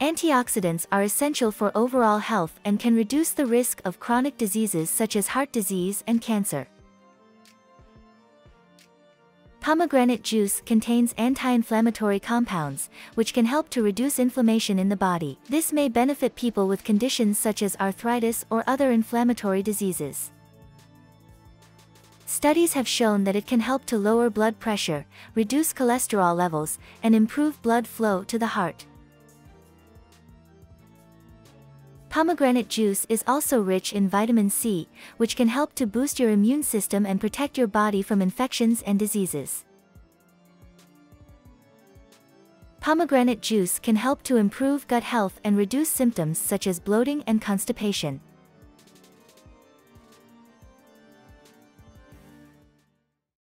Antioxidants are essential for overall health and can reduce the risk of chronic diseases such as heart disease and cancer. Pomegranate juice contains anti-inflammatory compounds, which can help to reduce inflammation in the body. This may benefit people with conditions such as arthritis or other inflammatory diseases. Studies have shown that it can help to lower blood pressure, reduce cholesterol levels, and improve blood flow to the heart. Pomegranate juice is also rich in vitamin C, which can help to boost your immune system and protect your body from infections and diseases. Pomegranate juice can help to improve gut health and reduce symptoms such as bloating and constipation.